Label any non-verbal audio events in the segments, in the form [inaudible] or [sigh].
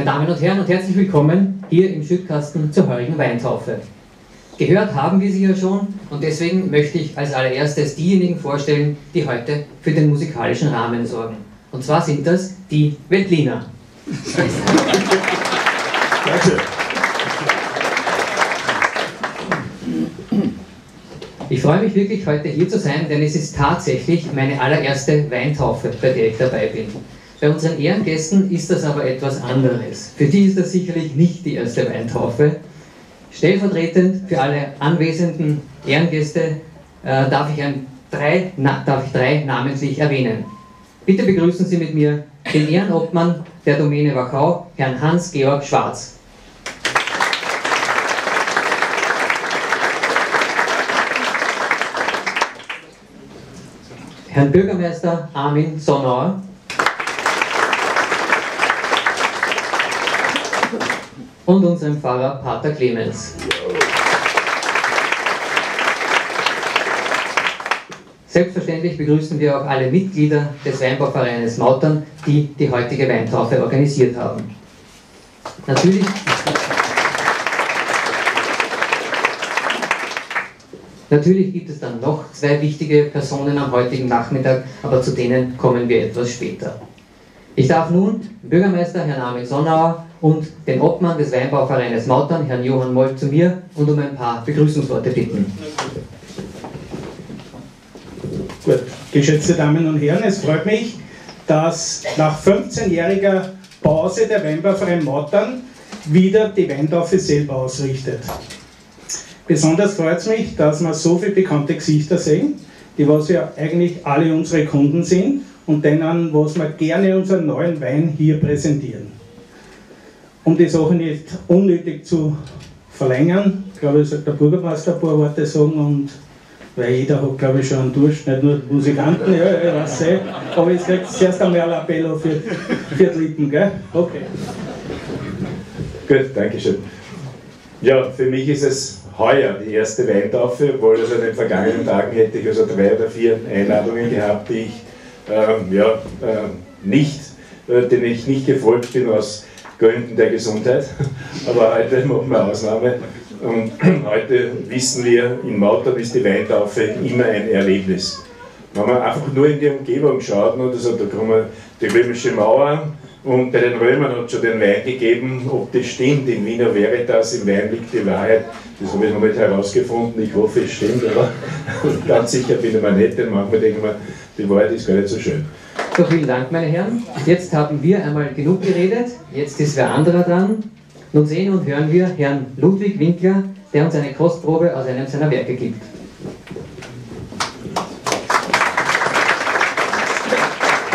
Meine Damen und Herren, und herzlich willkommen hier im Schüttkasten zur heurigen Weintaufe. Gehört haben wir sie ja schon und deswegen möchte ich als allererstes diejenigen vorstellen, die heute für den musikalischen Rahmen sorgen. Und zwar sind das die Veltliner. Danke. Ich freue mich wirklich, heute hier zu sein, denn es ist tatsächlich meine allererste Weintaufe, bei der ich dabei bin. Bei unseren Ehrengästen ist das aber etwas anderes. Für die ist das sicherlich nicht die erste Weintaufe. Stellvertretend für alle anwesenden Ehrengäste äh, darf, ich ein, drei, na, darf ich drei namentlich erwähnen. Bitte begrüßen Sie mit mir den Ehrenobmann der Domäne Wachau, Herrn Hans-Georg Schwarz. Herrn Bürgermeister Armin Sonnauer. Und unserem Pfarrer Pater Clemens. Selbstverständlich begrüßen wir auch alle Mitglieder des Weinbauvereines Mautern, die die heutige Weintaufe organisiert haben. Natürlich Natürlich gibt es dann noch zwei wichtige Personen am heutigen Nachmittag, aber zu denen kommen wir etwas später. Ich darf nun Bürgermeister Herrn Armin Sonnauer und den Obmann des Weinbauvereines Mautern, Herrn Johann Moll, zu mir und um ein paar Begrüßungsworte bitten. Gut, geschätzte Damen und Herren, es freut mich, dass nach 15-jähriger Pause der Weinbauverein Mautern wieder die Weintaufe selber ausrichtet. Besonders freut es mich, dass wir so viele bekannte Gesichter sehen, die was ja eigentlich alle unsere Kunden sind und denen, was wir gerne unseren neuen Wein hier präsentieren. Um die Sache nicht unnötig zu verlängern, glaube ich, sollte der Bürgermeister ein paar Worte sagen und weil jeder hat, glaube ich, schon einen Durst, nicht nur Musikanten, ja, ich weiß eh, aber jetzt kriegt zuerst einmal ein Appello für, für die Lippen, gell? Okay. Gut, danke schön. Ja, für mich ist es heuer die erste Weintaufe, obwohl also in den vergangenen Tagen hätte ich also drei oder vier Einladungen gehabt, die ich äh, ja, äh, nicht, äh, denen ich nicht gefolgt bin aus Gründen der Gesundheit. [laughs] Aber heute machen wir Ausnahme. Und [clears throat] heute wissen wir, in Mautern ist die Weintaufe immer ein Erlebnis. Wenn man einfach nur in die Umgebung schaut, oder so, da kommen die römische Mauer, und bei den Römern hat es schon den Wein gegeben, ob das stimmt. In Wiener Veritas, im Wein liegt die Wahrheit. Das habe ich noch nicht herausgefunden. Ich hoffe, es stimmt, aber [laughs] ganz sicher bin ich mir nicht, denn manchmal denke ich mir, die Wahrheit ist gar nicht so schön. So, vielen Dank, meine Herren. Jetzt haben wir einmal genug geredet. Jetzt ist wer anderer dran. Nun sehen und hören wir Herrn Ludwig Winkler, der uns eine Kostprobe aus einem seiner Werke gibt.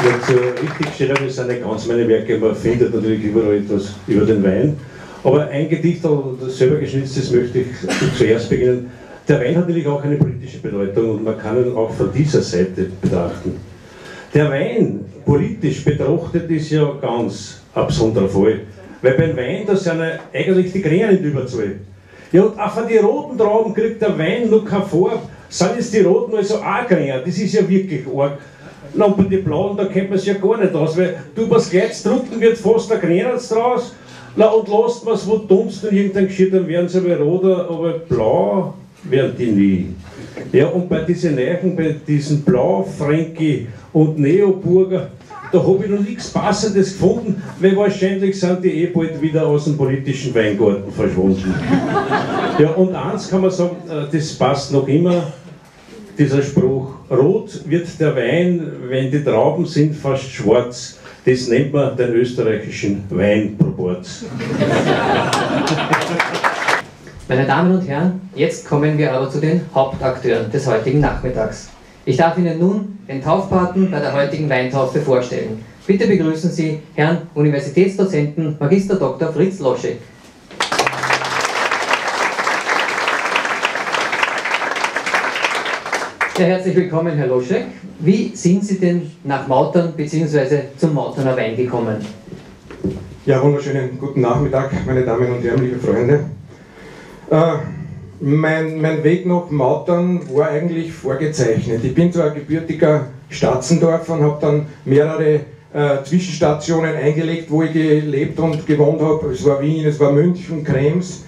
Ja, zur Richtigstellung, sind nicht ganz meine Werke, man findet natürlich überall etwas über den Wein. Aber ein Gedicht, das selber geschnitztes, möchte ich zuerst beginnen. Der Wein hat natürlich auch eine politische Bedeutung und man kann ihn auch von dieser Seite betrachten. Der Wein, politisch betrachtet, ist ja ganz ein besonderer Fall. Weil beim Wein, da sind eigentlich die Grünen Überzahl. Ja, und auch von den roten Trauben kriegt der Wein noch keine Farbe. Sind jetzt die roten also auch grün? Das ist ja wirklich arg. Na, und bei den blauen, da kennt man es ja gar nicht aus, weil du was gleich drücken wird fast der Grenz draus. Na, und lasst man es wo dunst und irgendein Geschirr, dann werden sie aber roter, aber blau werden die nie. Ja, und bei diesen Neichen, bei diesen Blau, Fränki und Neoburger, da habe ich noch nichts Passendes gefunden, weil wahrscheinlich sind die eh bald wieder aus dem politischen Weingarten verschwunden. [laughs] Ja, und eins kann man sagen, äh, das passt noch immer dieser Spruch, rot wird der Wein, wenn die Trauben sind fast schwarz. Das nennt man den österreichischen Weinproporz. [laughs] Meine Damen und Herren, jetzt kommen wir aber zu den Hauptakteuren des heutigen Nachmittags. Ich darf Ihnen nun den Taufpaten bei der heutigen Weintaufe vorstellen. Bitte begrüßen Sie Herrn Universitätsdozenten Magister Dr. Fritz Loschek. Ja, herzlich willkommen, Herr Loschek. Wie sind Sie denn nach Mautern bzw. zum Mauterner Wein gekommen? Ja, wunderschönen guten Nachmittag, meine Damen und Herren, liebe Freunde. Äh, mein, mein Weg nach Mautern war eigentlich vorgezeichnet. Ich bin zwar gebürtiger Statzendorfer und habe dann mehrere äh, Zwischenstationen eingelegt, wo ich gelebt und gewohnt habe. Es war Wien, es war München, Krems.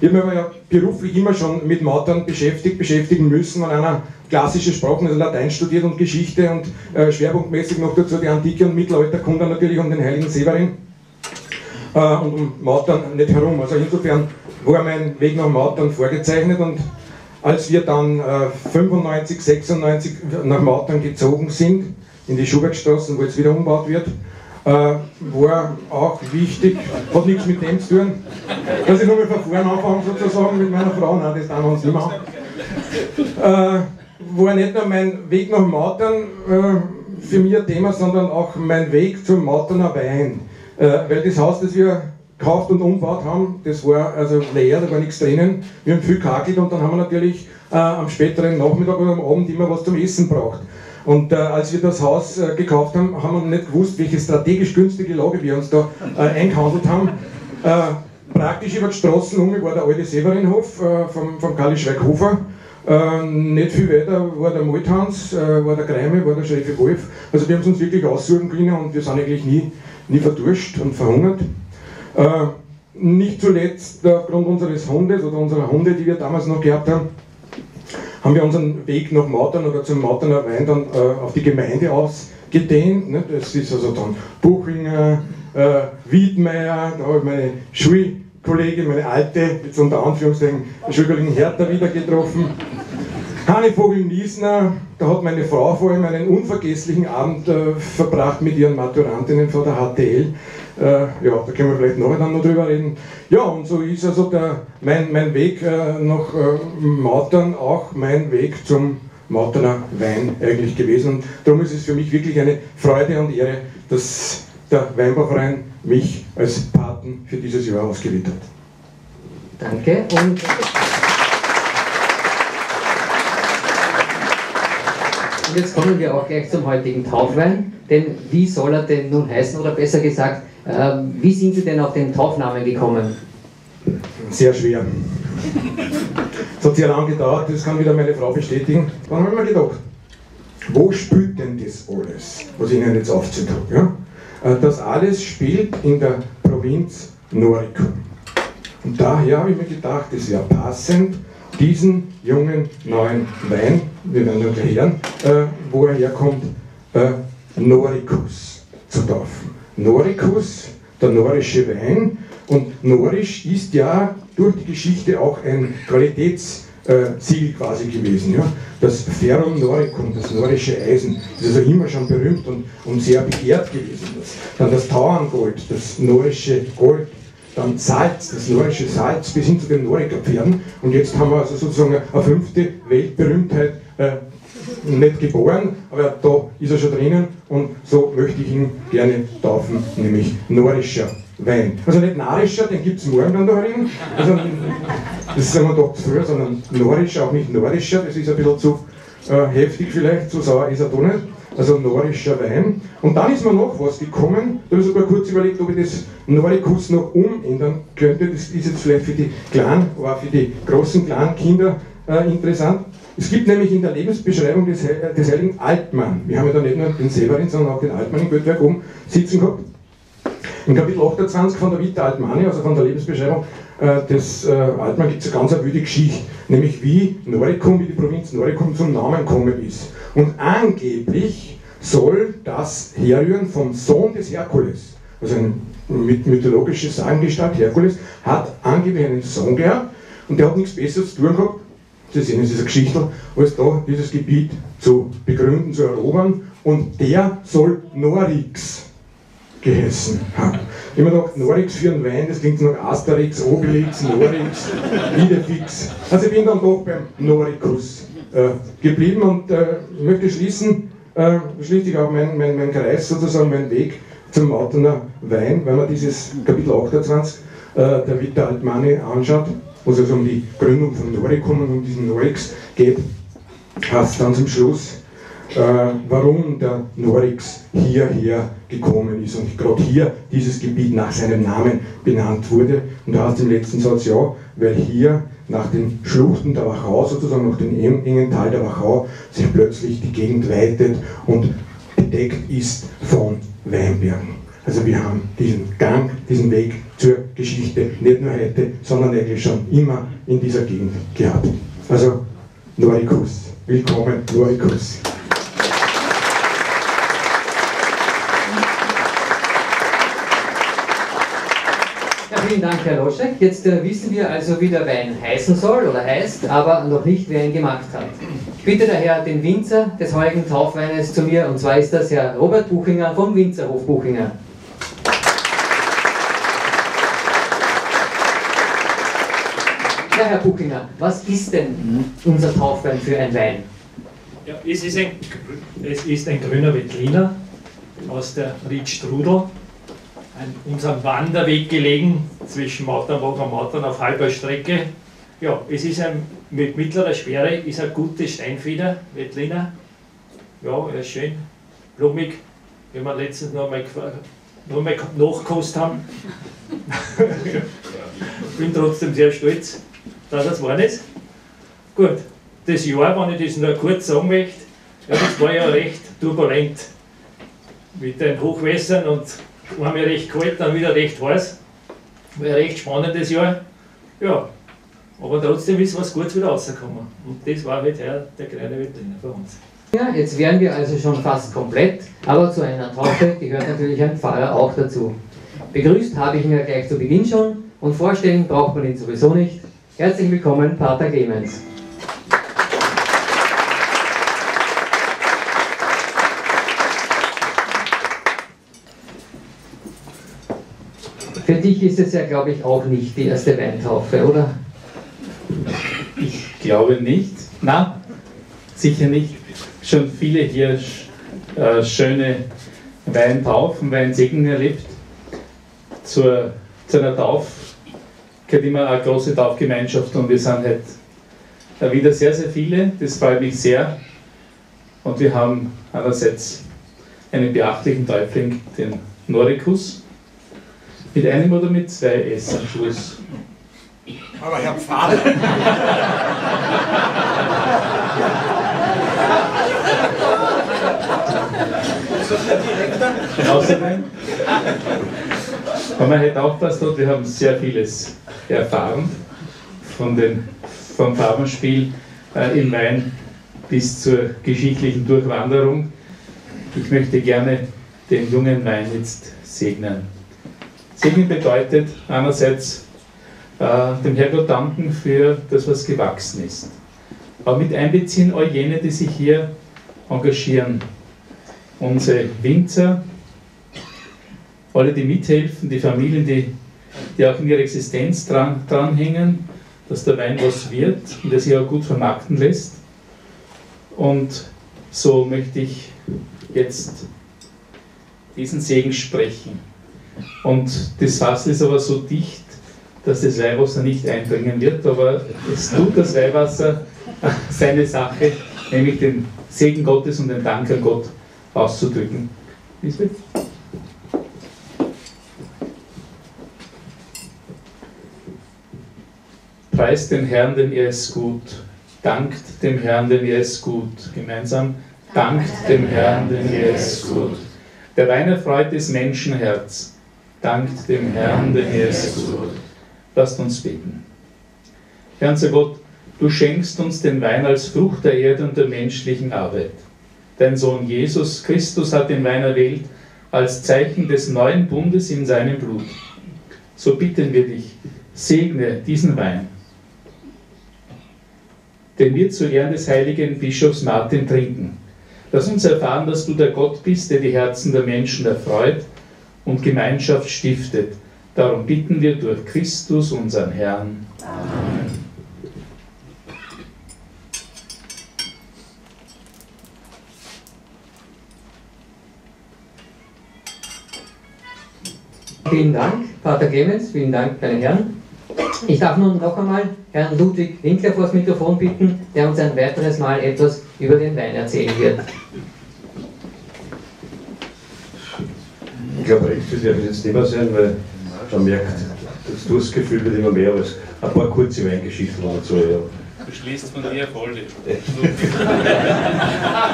Ich habe mich aber ja beruflich immer schon mit Mautern beschäftigt, beschäftigen müssen, an einer klassischen Sprache, also Latein studiert und Geschichte und äh, schwerpunktmäßig noch dazu die Antike und Mittelalterkunde natürlich um den heiligen Severin äh, und um Mautern nicht herum. Also insofern war mein Weg nach Mautern vorgezeichnet und als wir dann äh, 95, 96 nach Mautern gezogen sind, in die Schubergstraße, wo jetzt wieder umgebaut wird, äh, war auch wichtig, hat nichts mit dem zu tun, dass ich nochmal von vorne anfange sozusagen mit meiner Frau, nein, das tun wir uns nicht mehr äh, war nicht nur mein Weg nach Mautern äh, für mich ein Thema, sondern auch mein Weg zum Mauterner Wein. Äh, weil das Haus, das wir gekauft und umgebaut haben, das war also leer, da war nichts drinnen. Wir haben viel kakelt und dann haben wir natürlich äh, am späteren Nachmittag oder am Abend immer was zum Essen braucht. Und äh, als wir das Haus äh, gekauft haben, haben wir nicht gewusst, welche strategisch günstige Lage wir uns da äh, eingehandelt haben. Äh, praktisch über die Straßen um war der alte Severinhof vom, vom Karl Schweighofer. Nicht viel weiter war der Malthans, war der Greime, war der Schrefe Wolf. Also wir haben es uns wirklich aussuchen können und wir sind eigentlich nie, nie verduscht und verhungert. Äh, nicht zuletzt aufgrund unseres Hundes oder unserer Hunde, die wir damals noch gehabt haben, haben wir unseren Weg nach Mautern oder zum Mauterner Wein dann äh, auf die Gemeinde ausgedehnt. Ne? Das ist also dann Buchinger, äh, Wiedmeier, da habe ich meine Schulkollegin, meine alte, jetzt unter Anführungszeichen, Schulkollegin Hertha wieder getroffen. Hannevogel Niesner, da hat meine Frau vor allem einen unvergesslichen Abend äh, verbracht mit ihren Maturantinnen von der HTL. Äh, ja, da können wir vielleicht nachher dann noch drüber reden. Ja, und so ist also der, mein, mein Weg äh, nach äh, Mautern auch mein Weg zum Mauterner Wein eigentlich gewesen. Und darum ist es für mich wirklich eine Freude und Ehre, dass der Weinbauverein mich als Paten für dieses Jahr ausgewählt hat. Danke. Und Und jetzt kommen wir auch gleich zum heutigen Taufwein. Denn wie soll er denn nun heißen? Oder besser gesagt, äh, wie sind Sie denn auf den Taufnamen gekommen? Sehr schwer. Es hat sehr lange gedauert, das kann wieder meine Frau bestätigen. Dann habe ich mir gedacht, wo spielt denn das alles, was ich Ihnen jetzt aufzählt habe? Ja? Äh, das alles spielt in der Provinz Noricum. Und daher habe ich mir gedacht, es wäre passend, diesen jungen neuen Wein, wir werden noch hören, äh, wo er herkommt, äh, Noricus zu taufen. Noricus, der norische Wein, und Norisch ist ja durch die Geschichte auch ein Qualitätsziel quasi gewesen. Ja? Das Ferrum Noricum, das norische Eisen, ist also immer schon berühmt und, und sehr begehrt gewesen. Dann das Tauerngold, das norische Gold, dann Salz, das norische Salz, bis hin zu den Norikerpferden. Und jetzt haben wir also sozusagen eine fünfte Weltberühmtheit äh, nicht geboren, aber da ist er schon drinnen und so möchte ich ihn gerne taufen, nämlich norischer Wein. Also nicht narischer, den gibt es morgen dann da drin. Also, das sagen wir doch früher, sondern norischer, auch nicht norischer, das ist ein bisschen zu äh, heftig vielleicht, zu sauer ist er da nicht also norischer Wein. Und dann ist mir noch was gekommen, da habe ich sogar kurz überlegt, ob ich das Noricus noch umändern könnte. Das ist jetzt vielleicht für die kleinen, aber für die großen kleinen Kinder äh, interessant. Es gibt nämlich in der Lebensbeschreibung des, des Heiligen Altmann, wir haben ja da nicht nur den Severin, sondern auch den Altmann im Göttwerk oben sitzen gehabt, im Kapitel 28 von der Vita Altmani, also von der Lebensbeschreibung äh, des äh, Altmann, gibt es eine ganz wilde Geschichte, nämlich wie Noricum, wie die Provinz Noricum zum Namen gekommen ist. Und angeblich soll das herrühren vom Sohn des Herkules. Also ein mythologisches Sagengestalt, Herkules, hat angeblich einen Sohn gehabt und der hat nichts Besseres zu tun gehabt, Sie sehen, es ist eine Geschichte, als da dieses Gebiet zu begründen, zu erobern und der soll Norix geheißen haben. Mir gedacht, Norix für einen Wein, das klingt nach Asterix, Obelix, Norix, Idefix. Also ich bin dann doch beim Noricus äh, geblieben und äh, möchte schließen, äh, schließlich auch mein, mein, mein Kreis, sozusagen mein Weg zum Mautener Wein, wenn man dieses Kapitel 28 äh, der Vita Altmani anschaut, wo es also um die Gründung von Noricum und um diesen Norix geht, heißt dann zum Schluss, äh, warum der Norix hierher gekommen ist und gerade hier dieses Gebiet nach seinem Namen benannt wurde. Und da heißt im letzten Satz ja, weil hier nach den Schluchten der Wachau, sozusagen nach dem engen Tal der Wachau, sich plötzlich die Gegend weitet und bedeckt ist von Weinbergen. Also wir haben diesen Gang, diesen Weg zur Geschichte nicht nur heute, sondern eigentlich schon immer in dieser Gegend gehabt. Also Noricus, willkommen Noricus. Vielen Dank, Herr Loschek. Jetzt äh, wissen wir also, wie der Wein heißen soll oder heißt, aber noch nicht, wer ihn gemacht hat. Ich bitte daher den Winzer des heutigen Taufweines zu mir, und zwar ist das Herr Robert Buchinger vom Winzerhof Buchinger. Ja, Herr Buchinger, was ist denn unser Taufwein für ein Wein? Ja, es, ist ein, es ist ein grüner Veltliner aus der Riedstrudel an unserem Wanderweg gelegen zwischen Mauternwag und Mautern auf halber Strecke. Ja, es ist ein, mit mittlerer Schwere, ist ein gutes Steinfeder, Wettliner. Ja, er ist schön, blumig, wie wir letztens noch mal, noch mal nachgekostet haben. ich [laughs] bin trotzdem sehr stolz, dass das war nicht. Gut, das Jahr, wenn ich das nur kurz sagen möchte, ja, das war ja recht turbulent mit den Hochwässern und war mir recht kalt, dann wieder recht heiß. War ein recht spannendes Jahr. Ja, aber trotzdem ist was Gutes wieder rausgekommen. Und das war halt heuer der kleine Wettrennen für uns. Ja, jetzt wären wir also schon fast komplett, aber zu einer Taufe gehört natürlich ein Pfarrer auch dazu. Begrüßt habe ich ihn ja gleich zu Beginn schon und vorstellen braucht man ihn sowieso nicht. Herzlich willkommen, Pater Clemens. Dich ist es ja, glaube ich, auch nicht die erste Weintaufe, oder? Ich glaube nicht. Na, sicher nicht. Schon viele hier äh, schöne Weintaufen, Weinsegen erlebt. Zur, zu einer Taufe gehört immer eine große Taufgemeinschaft und wir sind halt wieder sehr, sehr viele. Das freut mich sehr. Und wir haben einerseits einen beachtlichen Täufling, den Noricus, mit einem oder mit zwei S am Schluss? Aber Herr Pfarrer. Außerdem, wenn man halt aufpasst hat, wir haben sehr vieles erfahren, von den, vom Farbenspiel äh, im Wein bis zur geschichtlichen Durchwanderung. Ich möchte gerne den jungen Wein jetzt segnen. Segen bedeutet einerseits äh, dem Herrgott danken für das, was gewachsen ist. Aber mit einbeziehen all jene, die sich hier engagieren. Unsere Winzer, alle, die mithelfen, die Familien, die, die auch in ihrer Existenz dran, dranhängen, dass der Wein was wird und der sich auch gut vermarkten lässt. Und so möchte ich jetzt diesen Segen sprechen. Und das Fass ist aber so dicht, dass das Weihwasser nicht eindringen wird, aber es tut das Weihwasser [laughs] seine Sache, nämlich den Segen Gottes und den Dank an Gott auszudrücken. Preist den Herrn, denn er ist gut. Dankt dem Herrn, denn er ist gut. Gemeinsam. Dankt dem Herrn, denn er ist gut. Der Wein erfreut des Menschenherz dankt dem Herrn, denn er ist. Lasst uns beten. Herr unser Gott, du schenkst uns den Wein als Frucht der Erde und der menschlichen Arbeit. Dein Sohn Jesus Christus hat den Wein erwählt als Zeichen des neuen Bundes in seinem Blut. So bitten wir dich, segne diesen Wein, den wir zu Ehren des heiligen Bischofs Martin trinken. Lass uns erfahren, dass du der Gott bist, der die Herzen der Menschen erfreut und Gemeinschaft stiftet. Darum bitten wir durch Christus, unseren Herrn. Amen. Vielen Dank, Pater Clemens, vielen Dank, meine Herren. Ich darf nun noch einmal Herrn Ludwig Winkler vor das Mikrofon bitten, der uns ein weiteres Mal etwas über den Wein erzählen wird. Glaube, recht wird jetzt Thema sein, weil man merkt, das Durstgefühl wird immer mehr, aber ein paar kurze Weingeschichten dazu. Ja. Du schließt von dir voll. [laughs]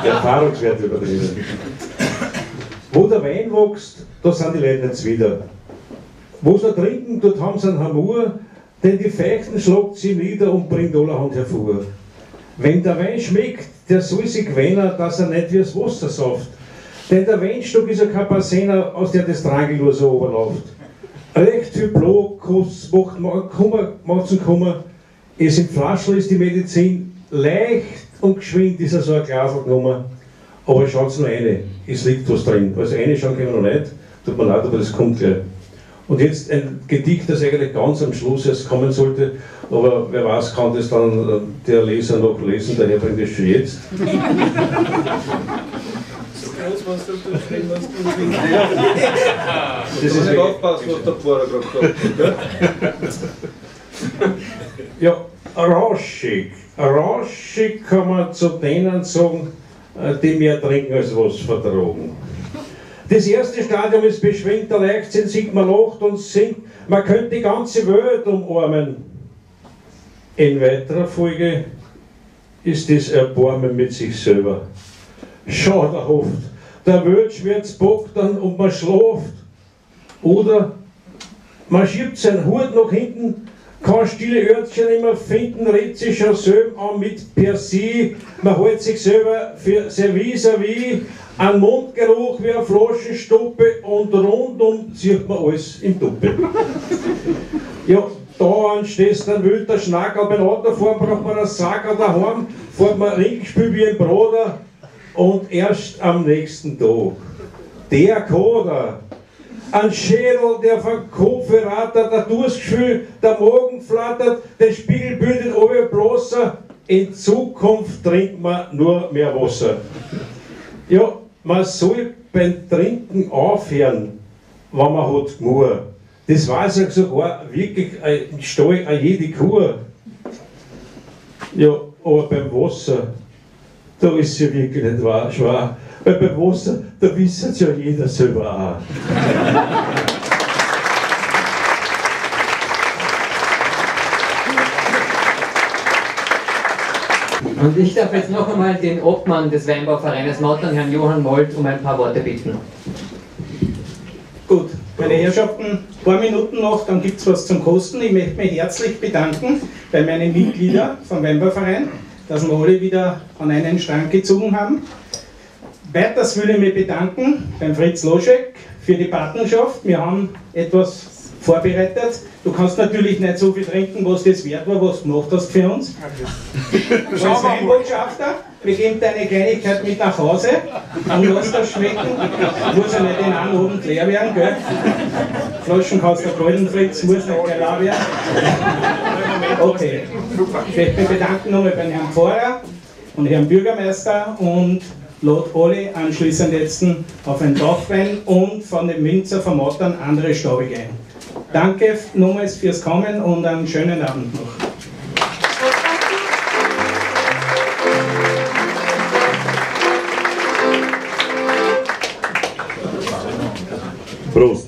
Der Erfahrungswert übertrieben. Wo der Wein wächst, da sind die Leute nicht wieder. Wo sie trinken, dort haben sie einen Hamur, denn die Feuchten schlagt sie nieder und bringt allerhand hervor. Wenn der Wein schmeckt, der soll sich gewöhnen, dass er nicht wie das Wasser sauft. Denn der Weinstock ist ja kein Passena, aus der das Drangel nur so runterläuft. Recht Blut macht man Kummer, macht's einen Kummer. Es im Flaschel ist die Medizin leicht und geschwind ist er so ein Glas genommen. Aber schaut's nur eine, es liegt was drin. Also eine schauen können wir noch nicht, tut mir leid, aber das kommt gleich. Und jetzt ein Gedicht, das eigentlich ganz am Schluss erst kommen sollte, aber wer weiß, kann das dann der Leser noch lesen, daher bringt es schon jetzt. [laughs] [laughs] Das ist nicht aufpassen, was der Pfarrer gerade sagt. [laughs] Ja, rauschig. Rauschig kann man zu denen sagen, äh, die mehr trinken als was vertragen. Das erste Stadium ist beschwingter Leichtsinn, singt man lacht und singt, man könnte die ganze Welt umarmen. In weiterer Folge ist das Erbarmen mit sich selber. Schaderhaft. Der Weltschmerz bockt dann und man schlaft. Oder man schiebt seinen Hut nach hinten, kann stille Örtchen immer finden, redet sich schon selber an mit per se. Man hält sich selber für sehr vis-à-vis, ein Mundgeruch wie eine Flaschenstuppe und rundum sieht man alles im Tuppe. Ja, da stehst dann wilder Schnackerl, beim Autofahren braucht man einen Sacker daheim, fährt man Ringspiel wie ein Bruder und erst am nächsten Tag. Der Koder, ein Schädel, der vom Kopf rattert, der Durstgefühl, der Magen flattert, der Spiegel bildet oben bloßer. In Zukunft trinkt man nur mehr Wasser. Ja, man soll beim Trinken aufhören, wenn man hat Gemur. Das weiß ja sogar wirklich ein Stall an jede Kuh. Ja, aber beim Wasser, da ist es ja wirklich nicht wahr, schwer. Weil beim Wasser, da wissen es ja jeder selber auch. Und ich darf jetzt noch einmal den Obmann des Weinbauvereines Mautern, Herrn Johann Molt, um ein paar Worte bitten. Gut, meine Herrschaften, ein paar Minuten noch, dann gibt es was zum Kosten. Ich möchte mich herzlich bedanken bei meinen Mitgliedern vom Weinbauverein, dass wir alle wieder an einen Strang gezogen haben. Weiters will ich mich bedanken beim Fritz Loschek für die Patenschaft. Wir haben etwas vorbereitet. Du kannst natürlich nicht so viel trinken, was das wert war, was du gemacht hast für uns. Als Weinbotschafter, wir geben dir eine Kleinigkeit mit nach Hause und lass das schmecken. Muss ja nicht in einem Abend leer werden, gell? Flaschen kannst du kalten, Fritz, muss nicht leer werden. Okay. Ich möchte mich bedanken nochmal beim Herrn Pfarrer und Herrn Bürgermeister und lade alle anschließend jetzt auf ein Dorfwein und von den Winzer vermottern andere Staubig ein. Danke nochmals fürs Kommen und einen schönen Abend noch. Prost!